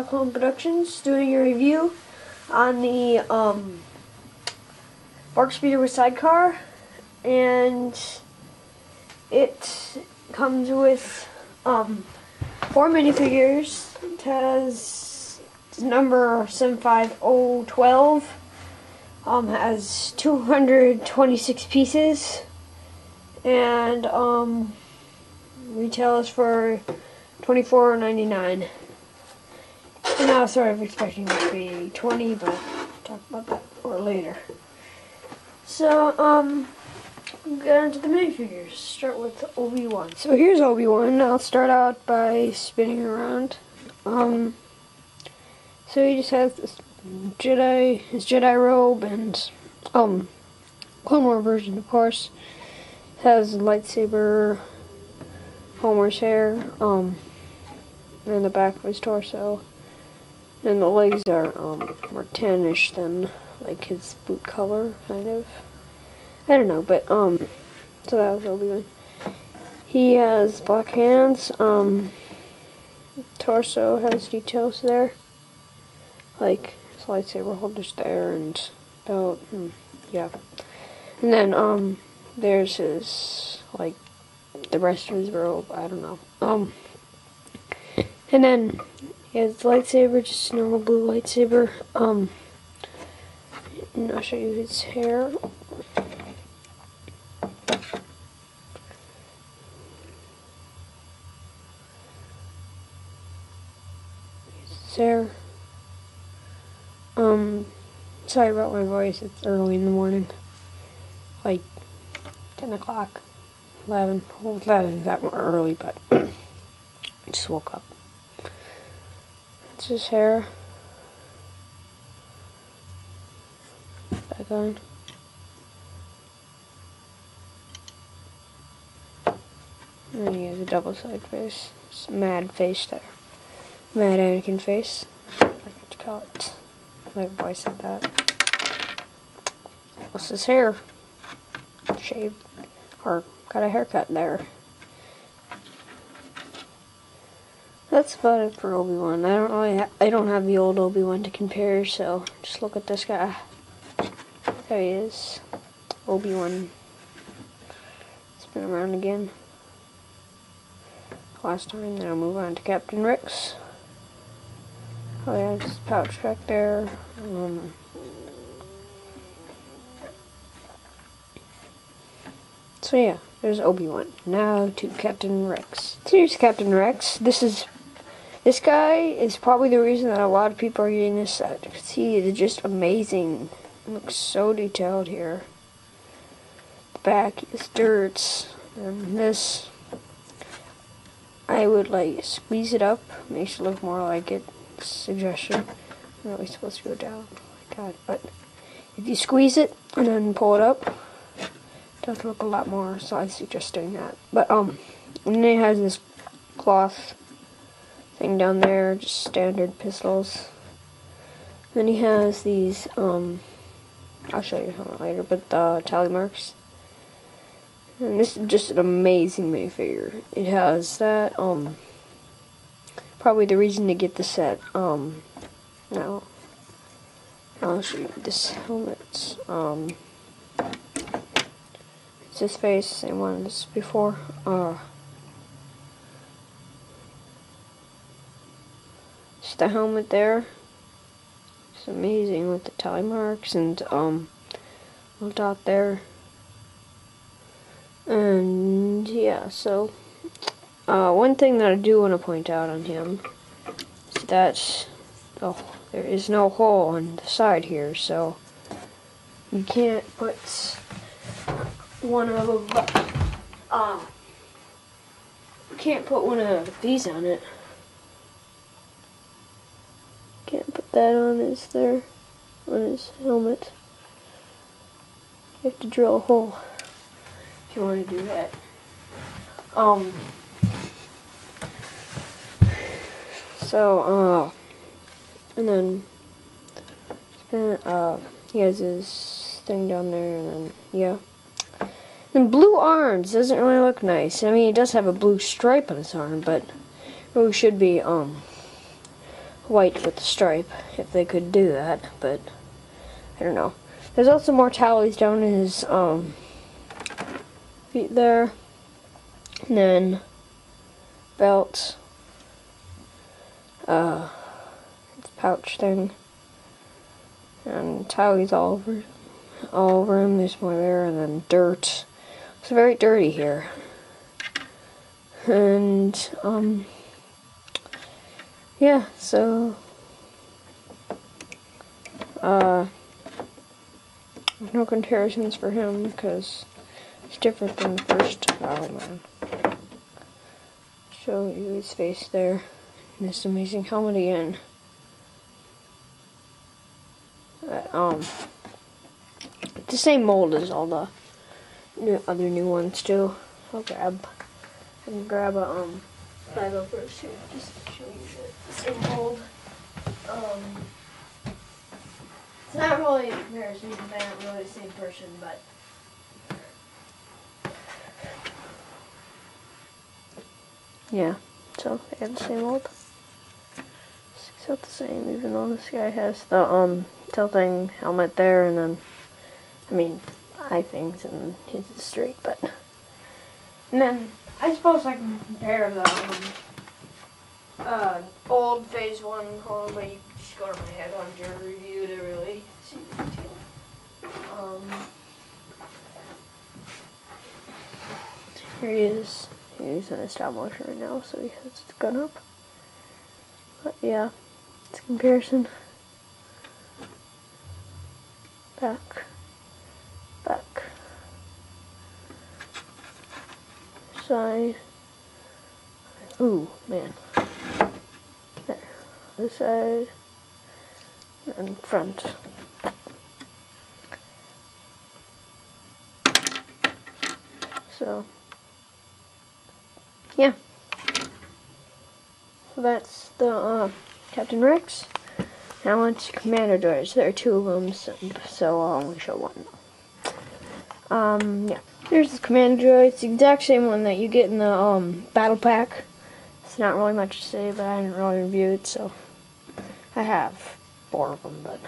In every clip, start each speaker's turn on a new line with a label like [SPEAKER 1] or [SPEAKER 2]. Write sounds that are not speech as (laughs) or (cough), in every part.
[SPEAKER 1] Stockholm Productions doing a review on the um, BARC Speeder with Sidecar, and it comes with um, four minifigures. It has number 75012, um, has 226 pieces, and um, retails for twenty-four ninety-nine. And I was sort of expecting it to be twenty, but talk about that for later. So, um, get into the minifigures. Start with Obi Wan. So here's Obi Wan. I'll start out by spinning around. Um, so he just has this Jedi, his Jedi robe, and um, Clone War version, of course. Has lightsaber, Homer's hair, um, and the back of his torso. And the legs are um, more tannish than like his boot color, kind of. I don't know, but um, so that was Obi-Wan. He has black hands. Um, torso has details there, like his lightsaber holder's there and belt, and yeah. And then um, there's his like the rest of his robe. I don't know. Um, and then has the lightsaber, just normal blue lightsaber. Um, and I'll show you his hair. His hair. Um, sorry about my voice. It's early in the morning, like ten o'clock. 11. Well, 11 is that early, but (clears throat) I just woke up. It's his hair. Back on. And he has a double side face. It's mad face there. Mad Anakin face. I like what call it. My boy said that. What's his hair? Shaved. Or got a haircut there. That's about it for Obi-Wan. I don't really I don't have the old Obi-Wan to compare, so just look at this guy. There he is. Obi-Wan. Spin around again. Last time, then I'll move on to Captain Rex. Oh yeah, just pouch back there. Um, so yeah, there's Obi-Wan. Now to Captain Rex. Here's Captain Rex. This is this guy is probably the reason that a lot of people are getting this set. Because he is just amazing. Looks so detailed here. The back is dirt. And this, I would like squeeze it up. Makes it look more like it. Suggestion. I'm really supposed to go down. Oh my god. But if you squeeze it and then pull it up, it does look a lot more. So I suggest doing that. But, um, and it has this cloth thing down there, just standard pistols. Then he has these, um, I'll show you how later, but the tally marks. And this is just an amazing minifigure. It has that, um, probably the reason to get the set, um, now, I'll show you this helmet, um, it's his face, same one as before, uh, Just the helmet there. It's amazing with the tie marks and um little dot there. And yeah, so uh, one thing that I do want to point out on him is that oh there is no hole on the side here, so you can't put one of um you can't put one of these on it. Can't put that on his there, on his helmet. You have to drill a hole if you want to do that. Um. So, uh, and then, uh, he has his thing down there, and then, yeah. And blue arms doesn't really look nice. I mean, he does have a blue stripe on his arm, but really should be, um, white with the stripe, if they could do that, but I don't know. There's also more tallies down his um, feet there. And then belt, uh, pouch thing, and tallies all over, all over him. There's more there, and then dirt. It's very dirty here, and um, yeah. So, uh, no comparisons for him because it's different than the first Battleman show you his face there. And this amazing helmet again. Uh, um, the same mold as all the new, other new ones too. I'll grab and grab a um 501st here just to show you same mold. Um, it's not really comparison because they aren't really the same person, but Yeah, so they have the same old. Sticks out the same, even though this guy has the um tail thing helmet there, and then I mean eye things, and is straight. But and then I suppose I can compare the um, uh, old Phase One home, but just go to my head on your review to really see the detail. Um, here he is. He's in a stop motion right now, so he has his gun up. But yeah, it's a comparison. Back, back, side. Ooh, man. Side, and front. So yeah. So that's the uh, Captain Rex. Now to Commando Droids. There are two of them, so, so I'll only show one. Um, yeah. Here's the Commando Droid. It's the exact same one that you get in the um, Battle Pack. It's not really much to say, but I didn't really review it, so I have four of them, but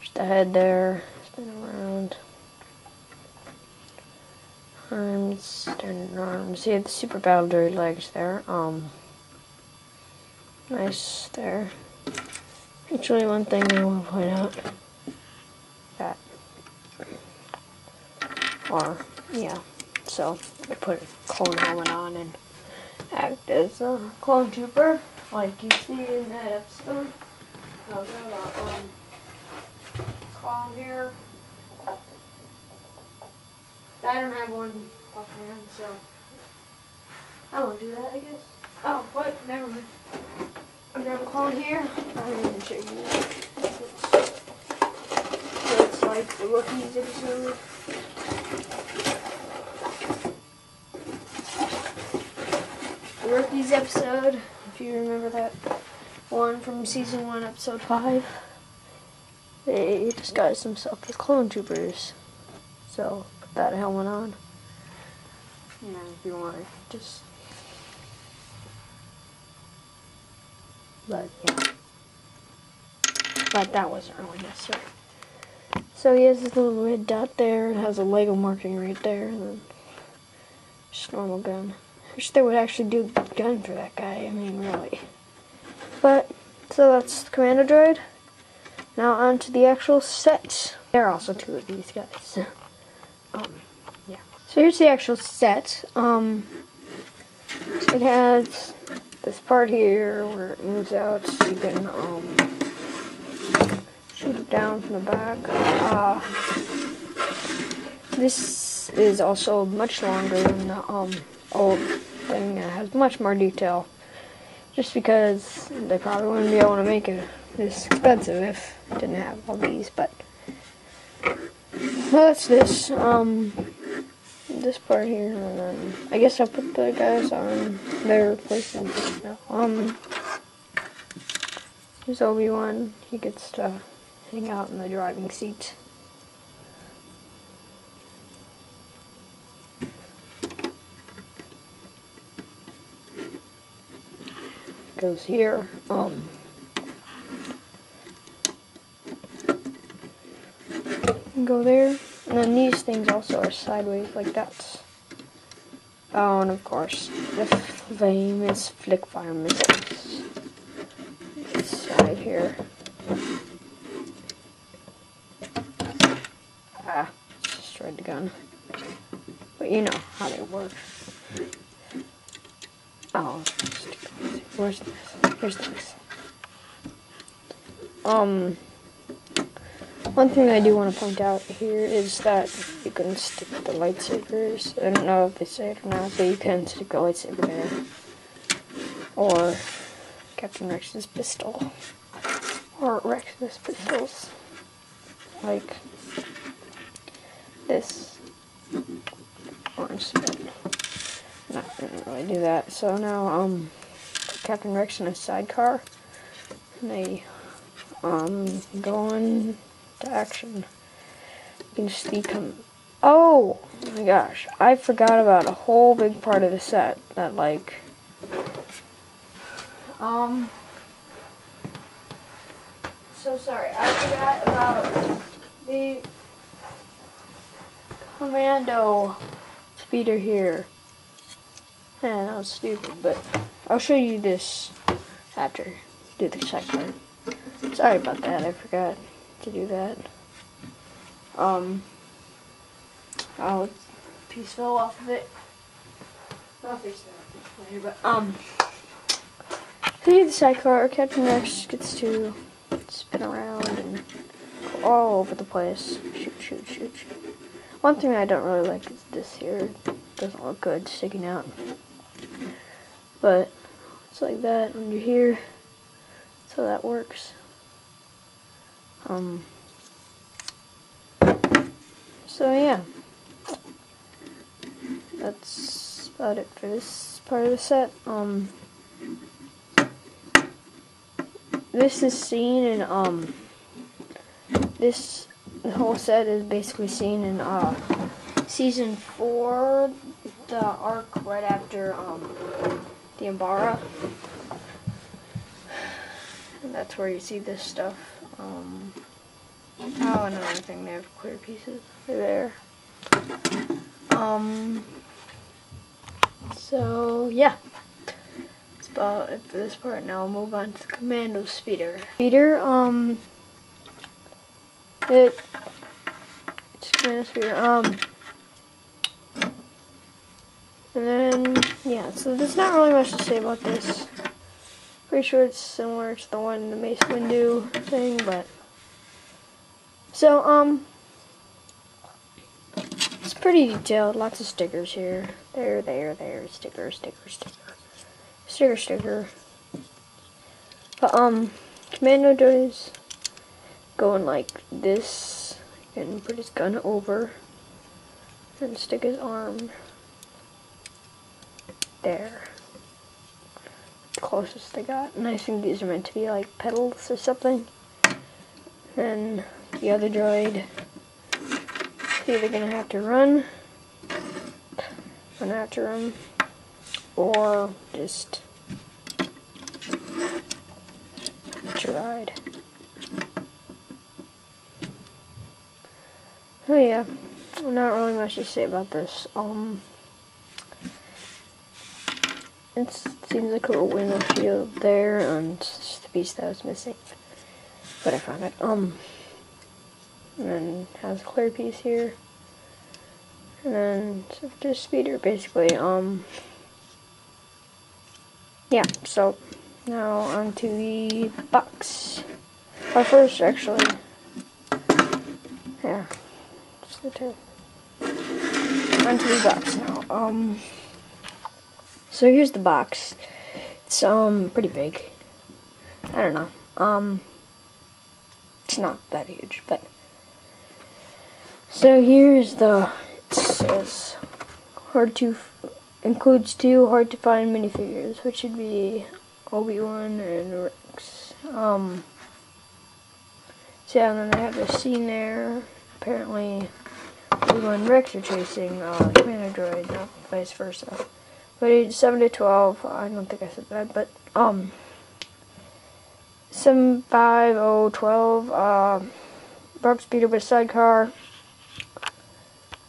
[SPEAKER 1] just the head there, spin around arms, standard arms. See the super battle legs there. Um, nice there. Actually, one thing I want to point out that, or yeah, so I put a clone helmet on and act as a clone trooper, like you see in that episode. I'll go um, call here. I don't have one offhand, so I won't do that, I guess. Oh, what? Never mind. I'm gonna call here. I'm gonna show you what it's like the rookies episode. The rookies episode, if you remember that one from season one, episode five. They disguised themselves as clone troopers. So put that helmet on. And then if you want to just... But yeah. But that wasn't really necessary. So he has this little red dot there. It has a Lego marking right there. And then just normal gun. Wish they would actually do gun for that guy. I mean, really. But, so that's the Commando Droid. Now on to the actual set. There are also two of these guys. (laughs) Um, yeah. So here's the actual set. Um, it has this part here where it moves out so you can um, shoot it down from the back. Uh, this is also much longer than the um, old thing. It has much more detail. Just because they probably wouldn't be able to make it this expensive if it didn't have all these, but well, that's this. Um, this part here, and then I guess I'll put the guys on their places now. Um, here's Obi Wan. He gets to hang out in the driving seat. goes here. Um, go there. And then these things also are sideways, like that. Oh, and of course, the famous flick fire missiles. This side here. Ah, destroyed the gun. But you know how they work. Where's this? Here's this. Um, one thing I do want to point out here is that you can stick the lightsabers. I don't know if they say it or not, but you can stick the lightsaber there. Or Captain Rex's pistol. Or Rex's pistols. Like this orange spin. Not gonna really do that. So now, um, Captain Rex in a sidecar. And they, um, going to action. You can see come. Oh my gosh, I forgot about a whole big part of the set that like. Um. So sorry, I forgot about the commando speeder here. Yeah, that was stupid, but I'll show you this after do the part. Sorry about that, I forgot to do that. Um, oh, piece fell off of it. I'll fix that but, um, the sidecar, Captain Rex gets to spin around and go all over the place. Shoot, shoot, shoot, shoot. One thing I don't really like is this here. It doesn't look good sticking out. But it's like that under here. So that works. Um, so yeah, that's about it for this part of the set. Um, this is seen in um, this the whole set is basically seen in uh, season four, the arc right after um, the Umbara. And that's where you see this stuff. Um, oh, another thing, they have clear pieces. There. Um, so, yeah. That's about it for this part. Now I'll move on to the commando speeder. Speeder, um, it, it's commando speeder, um, and then, yeah, so there's not really much to say about this. Pretty sure it's similar to the one in the Mace Windu thing, but so um it's pretty detailed, lots of stickers here. There, there, there, sticker, sticker, sticker. Sticker, sticker. But um Commando does going like this and put his gun over and stick his arm there closest I got. And I think these are meant to be like pedals or something. And the other droid is either gonna have to run, run after him, or just to ride. Oh yeah, not really much to say about this. Um, it seems like a little window shield there, and it's the piece that was missing. But I found it. Um, and then has a clear piece here. And then just speeder, basically. Um, yeah, so now onto the box. Or first, actually. Yeah, just the two. Onto the box now. Um, so here's the box. It's um pretty big. I don't know. Um it's not that huge, but so here's the it says hard to includes two hard to find minifigures, which should be Obi-Wan and Rex. Um so yeah, and then they have this scene there. Apparently Obi-Wan and Rex are chasing uh, Commando Droid, not vice versa. But it's 7 to 12. I don't think I said that, but, um, 75012, uh, BARC Speeder with sidecar,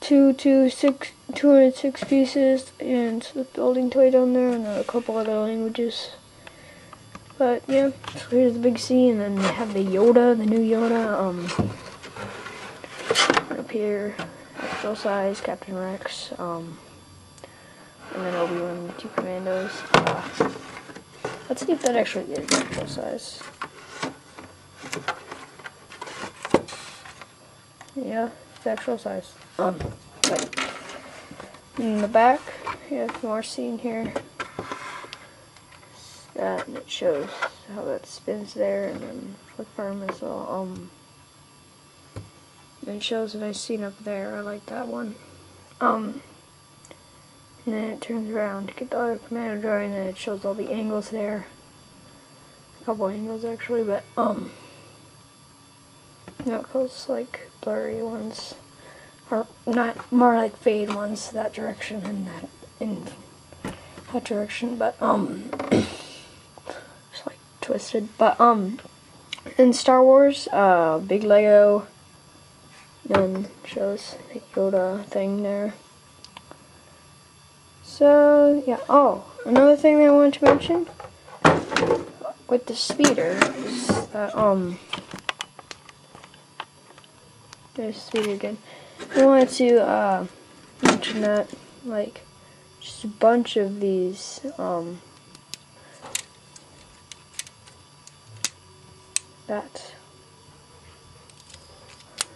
[SPEAKER 1] two to six, 206 pieces, and the building toy down there, and a couple other languages. But yeah, so here's the big C, and then they have the Yoda, the new Yoda. Um, up here, actual size, Captain Rex. Um, and then Obi Wan, two Commandos. Uh, let's see if that actually is actual size. Yeah, it's actual size. Um, but in the back, you have more scene here. That and it shows how that spins there, and then flip arm as well. Um, and it shows a nice scene up there. I like that one. Um, and then it turns around to get the other commando drawing, and then it shows all the angles there. A couple angles actually, but um, no, it like blurry ones, or not more like fade ones that direction and that in that direction, but um, (coughs) it's like twisted. But um, in Star Wars, uh, big Lego, then shows the Yoda thing there. So yeah. Oh, another thing that I wanted to mention with the speeder is that um. There's speeder again. I wanted to uh, mention that like just a bunch of these um that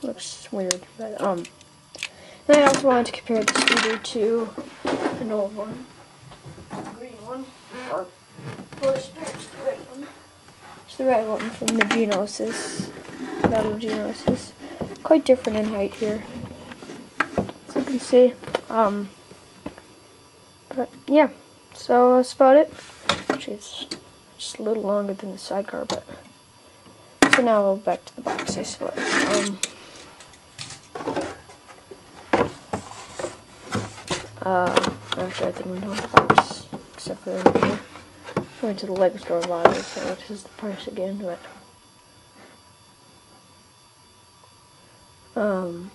[SPEAKER 1] looks weird, but um and I also wanted to compare the speeder to an old one. The green one. Or it's the red one. It's the red one from the Geonosis. Battle of Geonosis. Quite different in height here. As you can see. Um but yeah. So that's about it. Actually it's just a little longer than the sidecar, but so now back to the box I suppose. Um Uh, actually, I think we know the box, except for in here. Went to the Lego store and it, so this is the price again, but. Um,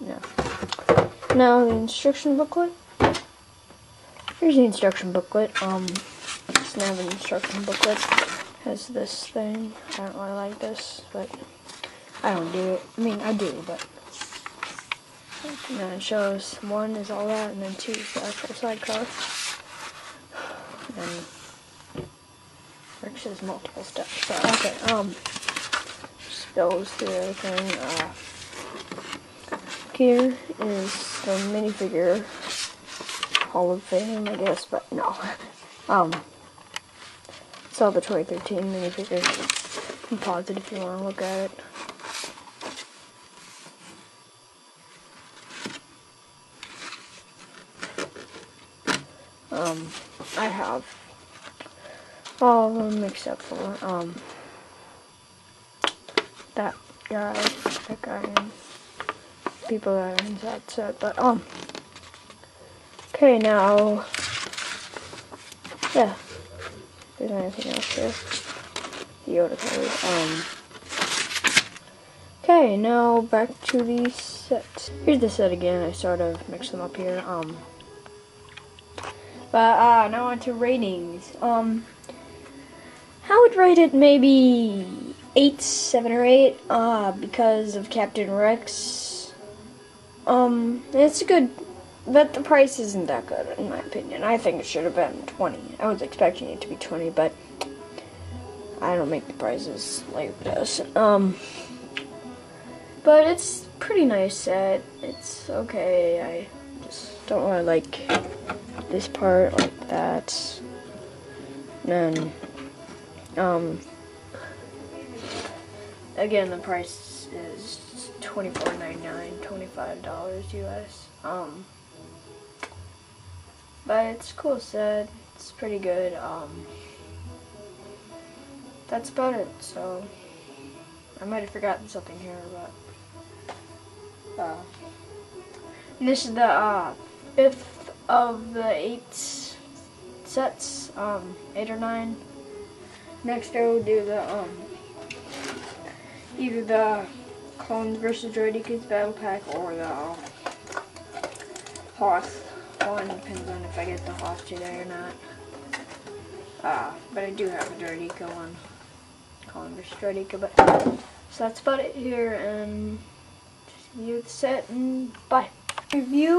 [SPEAKER 1] yeah. Now, the instruction booklet. Here's the instruction booklet. Um, it's now an instruction booklet. Has this thing. I don't really like this, but I don't do it. I mean, I do, but. And it shows one is all that, and then two is the actual sidecar. And Rick says multiple steps. So okay, um, just goes through everything. Uh, here is the minifigure Hall of Fame, I guess, but no. (laughs) Um, all the 2013 minifigure. It if you want to look at it. Um, I have all of them except for, um, that guy, that guy, and people that are in that set, but, um, okay, now, yeah, there's anything else here, Yoda code, um, okay, now back to the set, here's the set again, I sort of mixed them up here, um, but uh, now on to ratings. Um, I would rate it maybe eight, seven, or eight. Uh, because of Captain Rex. Um, it's a good, but the price isn't that good in my opinion. I think it should have been twenty. I was expecting it to be twenty, but I don't make the prices like this. Um, but it's pretty nice set. It's okay. I don't really like this part like that. And then, um, again, the price is $24.99, $25 US. Um, but it's cool set. It's pretty good. Um, that's about it. So, I might have forgotten something here, but, uh, this is the, uh, fifth of the eight sets, um, eight or nine. Next I will do the, um, either the Clones vs. Droideka Battle Pack or the, um, Hoth. It depends on if I get the Hoth today or not. Uh, but I do have a Droideka one. Converse Droideka, but so that's about it here, and just you set and bye. Review